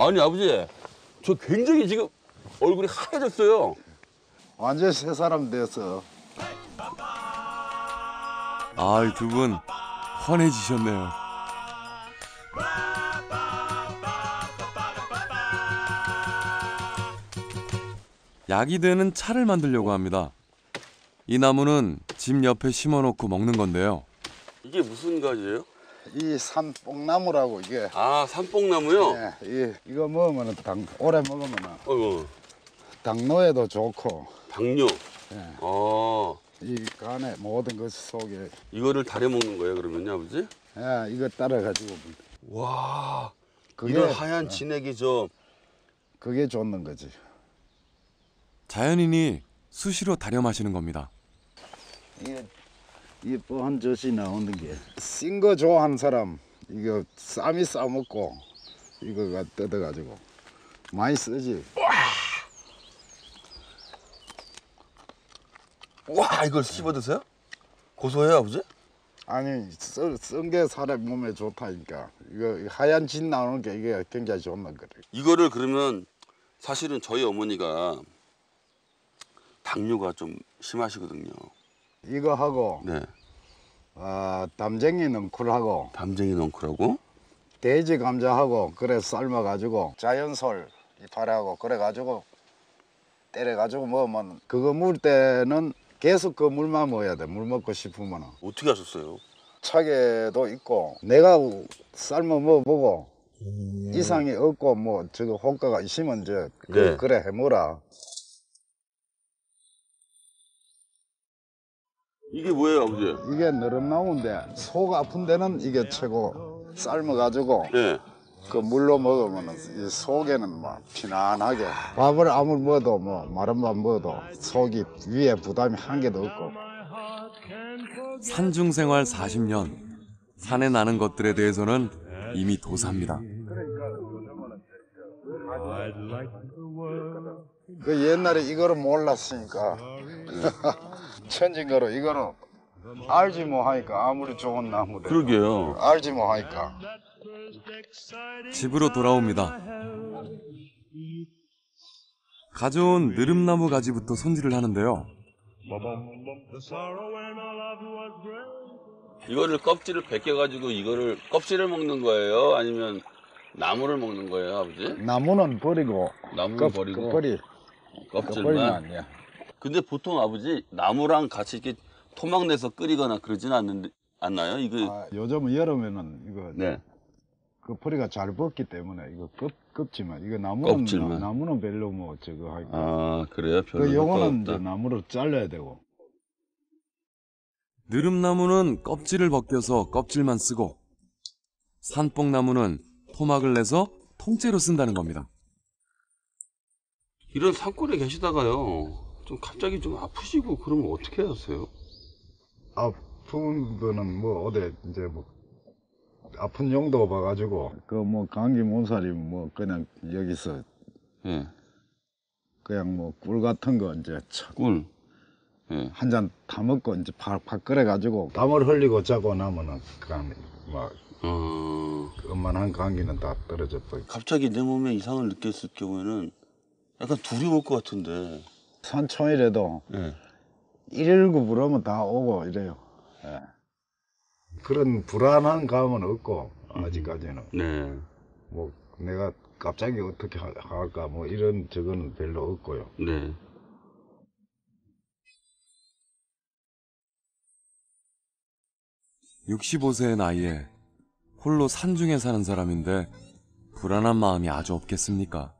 아니 아버지 저 굉장히 지금 얼굴이 하얘졌어요. 완전 새 사람 됐어. 아이 두분 환해지셨네요. 약이 되는 차를 만들려고 합니다. 이 나무는 집 옆에 심어놓고 먹는 건데요. 이게 무슨 가지예요? 이 산뽕나무라고 이게. 아 산뽕나무요. 예, 이, 이거 먹으면 당 오래 먹으면 어이구 당뇨에도 좋고 당뇨. 예. 어이 간에 모든 것 속에 이거를 달여 먹는 거예요 그러면요 아버지? 예, 이거 따라 가지고 와 그게 이런 하얀 진액이 저 그게 좋는 거지. 자연인이 수시로 다려 마시는 겁니다. 이게 이 뻔한 젖이 나오는 게 싱 거 좋아하는 사람 이거 쌈이 싸 먹고 이거가 뜯어 가지고 많이 쓰지. 와 이걸 씹어 드세요? 고소해요 아버지? 아니 쓴 게 사람 몸에 좋다니까 이거 하얀 진 나오는 게 이게 굉장히 좋은 거래. 이거를 그러면 사실은 저희 어머니가 당뇨가 좀 심하시거든요. 이거 하고 네. 아 담쟁이 넝쿨하고 담쟁이 넝쿨하고 돼지 감자하고 그래 삶아 가지고 자연솔 이파리하고 그래 가지고 때려 가지고 먹으면 그거 물 때는 계속 그 물만 먹어야 돼. 물 먹고 싶으면 어떻게 하셨어요? 차게도 있고 내가 삶아 먹어보고 이상이 없고 뭐 저거 효과가 있으면 이제 그, 네. 그래 해먹어라. 이게 뭐예요 아버지? 이게 너름나무인데 속 아픈 데는 이게 최고 삶아 가지고 네. 그 물로 먹으면 이 속에는 막 편안하게 밥을 아무리 먹어도 뭐 마른 밥 먹어도 속이 위에 부담이 한 개도 없고 산중 생활 40년. 산에 나는 것들에 대해서는 이미 도사입니다. 그 옛날에 이거를 몰랐으니까 천진거로 이거는 알지 뭐 하니까 아무리 좋은 나무래 그러게요. 알지 뭐 하니까 집으로 돌아옵니다. 가져온 느릅나무 가지부터 손질을 하는데요. 이거를 껍질을 벗겨가지고 이거를 껍질을 먹는 거예요? 아니면 나무를 먹는 거예요 아버지? 나무는 버리고 나무는 껍- 버리고 껍질이 껍질만 껍질만. 근데 보통 아버지 나무랑 같이 이렇게 토막 내서 끓이거나 그러지는 않는데 않나요? 이거 아, 요즘은 여름에는 이거 네. 그 뿌리가 잘 벗기 때문에 이거 껍, 껍질만 이거 나무는 껍질만. 나, 나무는 별로 뭐 저거 하니까 아 그래요? 별로 그 요거는 이제. 나무를 잘라야 되고 느릅나무는 껍질을 벗겨서 껍질만 쓰고 산뽕나무는 토막을 내서 통째로 쓴다는 겁니다. 이런 산골에 계시다가요. 좀 갑자기 좀 아프시고 그러면 어떻게 하세요? 아픈 거는 뭐 어디 이제 뭐 아픈 정도 봐가지고 그 뭐 감기 몸살이 뭐 그냥 여기서 예. 그냥 뭐 꿀 같은 거 이제 꿀. 예. 한 잔 다 먹고 이제 팍팍 끓여가지고 땀을 흘리고 자고 나면은 그냥 막 어... 그만한 감기는 다 떨어져 버려. 갑자기 내 몸에 이상을 느꼈을 경우에는 약간 두려울 것 같은데. 산초이라도 예. 119 부르면 다 오고 이래요. 예. 그런 불안한 감은 없고 아직까지는 네. 뭐 내가 갑자기 어떻게 하- 할까 뭐 이런 저거는 별로 없고요. 네. 육십오 세의 나이에 홀로 산중에 사는 사람인데 불안한 마음이 아주 없겠습니까?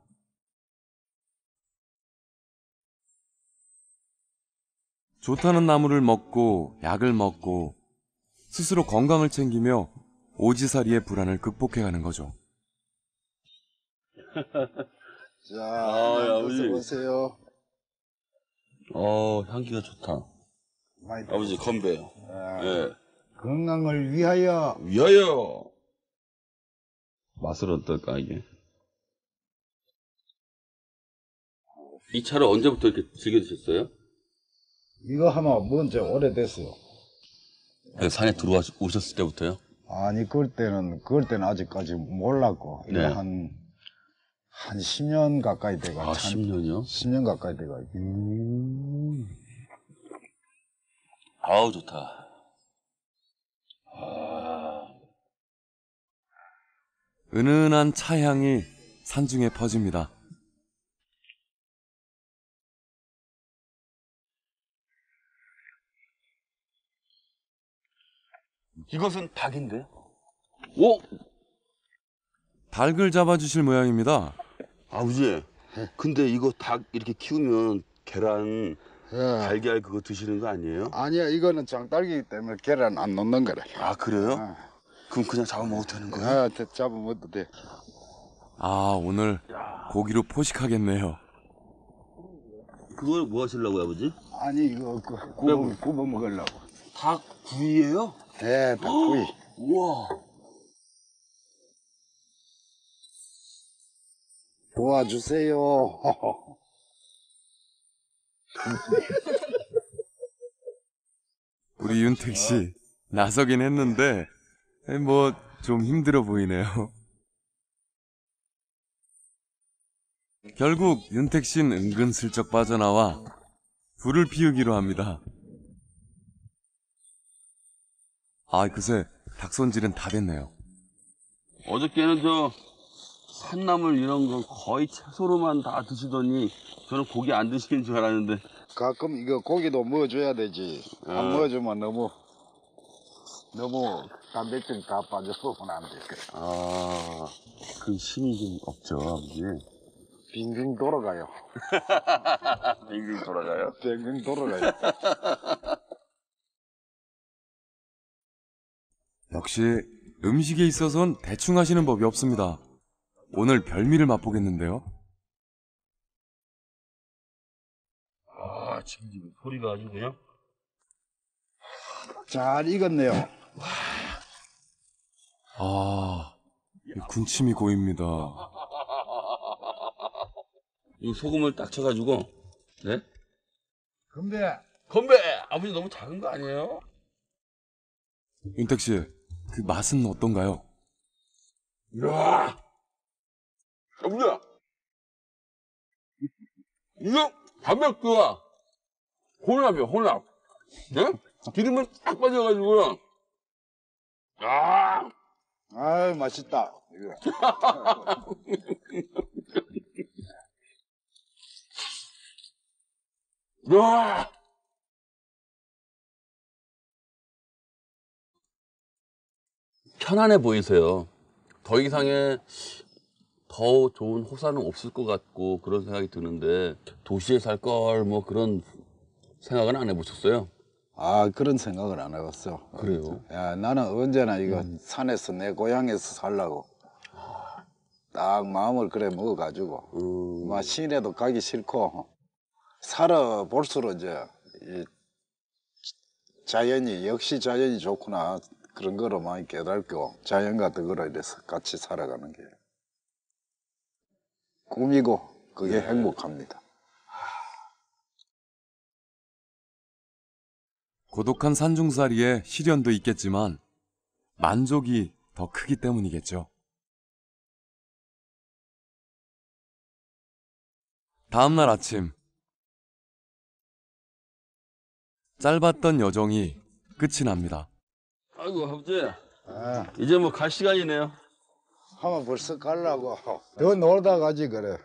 좋다는 나무를 먹고 약을 먹고 스스로 건강을 챙기며 오지살이의 불안을 극복해가는 거죠. 자, 아, 아버지. 보세요. 어, 향기가 좋다. 아버지, 건배. 예. 예. 건강을 위하여 위하여! 맛은 어떨까, 이게? 이 차를 언제부터 이렇게 즐겨 드셨어요? 이거 하면 뭔지 오래됐어요. 네, 산에 들어오셨을 때부터요? 아니 그럴 때는 그럴 때는 아직까지 몰랐고 이거 네. 한한 10년 가까이 돼가. 아, 10년이요? 10년 가까이 돼가. 음. 아우, 좋다. 아, 은은한 차향이 산중에 퍼집니다. 이것은 닭인데? 오! 닭을 잡아주실 모양입니다. 아버지, 근데 이거 닭 이렇게 키우면 계란, 예. 달걀 그거 드시는 거 아니에요? 아니야, 이거는 장딸기이기 때문에 계란 안 넣는 거래. 아, 그래요? 아. 그럼 그냥 잡아먹어도 되는 거예요? 아, 대- 잡으면 어도 돼. 아, 오늘 고기로 포식하겠네요. 그걸 뭐 하시려고요, 아버지? 아니, 이거 그, 구워, 구워 먹으려고. 닭 구이예요? 네, 닭구이. 우와. 도와주세요. 우리 윤택 씨 나서긴 했는데 뭐 좀 힘들어 보이네요. 결국 윤택 씨는 은근슬쩍 빠져나와 불을 피우기로 합니다. 아, 그새 닭손질은 다 됐네요. 어저께는 저 산나물 이런 거 거의 채소로만 다 드시더니 저는 고기 안 드시는 줄 알았는데 가끔 이거 고기도 먹어줘야 되지. 안 아. 먹어주면 너무, 너무 단백질 다 빠져서는 안 돼. 아, 그 힘이 좀 없죠, 아버지. 빙빙 돌아가요. 빙빙 돌아가요? 빙빙 돌아가요. 역시 음식에 있어선 대충 하시는 법이 없습니다. 오늘 별미를 맛보겠는데요. 아, 지금 소리가 아주 그냥. 잘 익었네요. 아, 이 군침이 고입니다. 이 소금을 딱 쳐가지고, 네? 근데 건배! 아버지 너무 작은 거 아니에요? 윤택 씨, 그 맛은 어떤가요? 이야! 아버지! 이거 단백질가 혼합이야, 혼합. 네? 기름을 딱 빠져가지고요. 아! 아유 맛있다. 이거. 야! 편안해 보이세요. 더 이상의 더 좋은 호사는 없을 것 같고 그런 생각이 드는데 도시에 살 걸 뭐 그런 생각은 안 해보셨어요? 아 그런 생각을 안 해봤어. 그래요? 야 나는 언제나 이거 산에서 내 고향에서 살라고 딱 마음을 그래 먹어가지고 음, 막 시내도 가기 싫고 살아 볼수록 이제 이 자연이 역시 자연이 좋구나 그런 거로 많이 깨닫고 자연과 더불어 이래서 같이 살아가는 게 꿈이고 그게 행복합니다. 고독한 산중살이에 시련도 있겠지만 만족이 더 크기 때문이겠죠. 다음 날 아침 짧았던 여정이 끝이 납니다. 아이고 아버지 아, 이제 뭐 갈 시간이네요. 하면 벌써 가려고 더 놀다 가지 그래.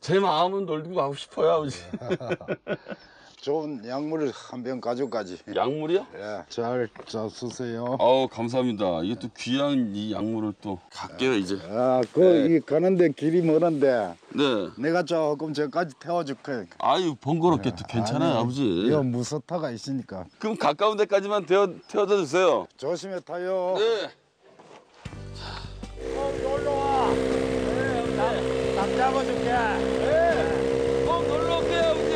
제 마음은 놀고 가고 싶어요 아버지. 좋은 약물 한병 가져가지. 약물이요? 예, 잘, 잘 쓰세요. 아우 감사합니다. 이게 또 귀한 이 약물을 또 갈게요 이제. 아, 그, 이 가는데 길이 멀은데, 네. 내가 조금 저까지 태워줄게. 아유 번거롭게 또 괜찮아요 아니, 아버지. 이거 무서타가 있으니까. 그럼 가까운 데까지만 태워 태워다 주세요. 조심해 타요. 네. 닭 잡아줄게. 꼭 놀러 올게요 아버지.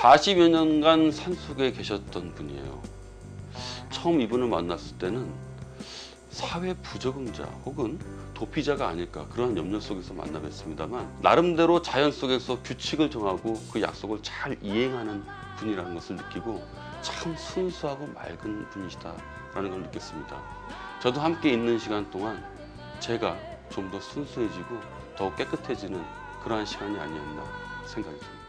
40여 년간 산속에 계셨던 분이에요. 처음 이분을 만났을 때는 사회 부적응자 혹은 도피자가 아닐까 그러한 염려 속에서 만나 뵀습니다만 나름대로 자연 속에서 규칙을 정하고 그 약속을 잘 이행하는 분이라는 것을 느끼고 참 순수하고 맑은 분이시다라는 걸 느꼈습니다. 저도 함께 있는 시간 동안 제가 좀 더 순수해지고 더 깨끗해지는 그러한 시간이 아니었나 생각이 듭니다.